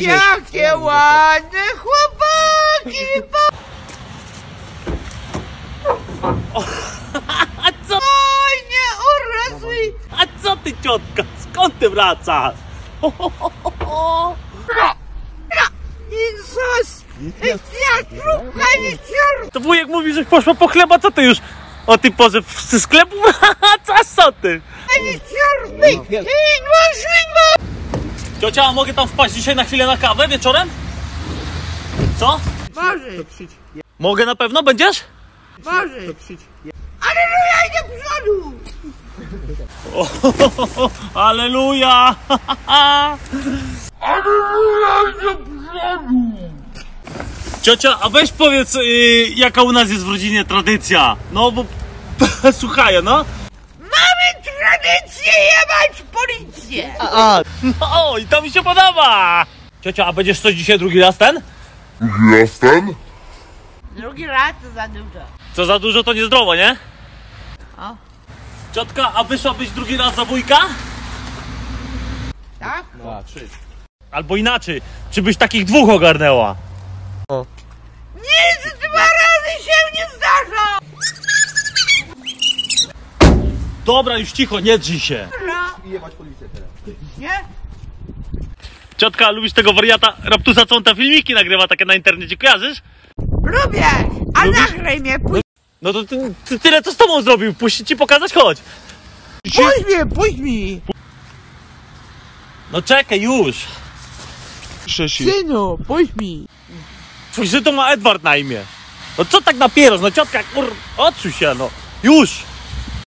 Jakie ładne chłopaki! A co? Oj, nie urosły! A co ty ciotka? Skąd ty wracasz? Ho, ho, ho, ho, ho. Jezus! Jak! To wujek mówi, że poszła po chleba, co ty już o tej porze ze sklepu wracasz? Co ty? Igło, szwigło! Ciocia, a mogę tam wpaść dzisiaj na chwilę na kawę wieczorem? Co? Może, Mogę na pewno? Będziesz? może. Aleluja, idę do przodu! O, ho, ho, ho, ho. Aleluja! Ciocia, a weź powiedz, y, jaka u nas jest w rodzinie tradycja. No bo słuchaj, no. Mamy tradycję jebać policję! No i to mi się podoba! Ciocia, a będziesz coś dzisiaj drugi raz ten? Jestem? Drugi raz to za dużo. Co za dużo to niezdrowo, nie? O. Ciotka, a wyszłabyś drugi raz za wujka? Tak? Albo inaczej, czy byś takich dwóch ogarnęła? Nic dwa razy się nie zdarza! Dobra, już cicho, nie drzyj się. I jebać policję teraz. Nie? Ciotka, lubisz tego wariata Raptusa, co on te filmiki nagrywa takie na internecie, kojarzysz? Lubię! A Lubisz? nagraj mnie, puść, No to ty, ty, tyle co z tobą zrobił, puść ci pokazać, chodź. mnie, puść mi! No czekaj, już. Synu, puść mi! Syn to ma Edward na imię. No co tak napierosz, no ciotka, kur... Odsuń się, no. Już.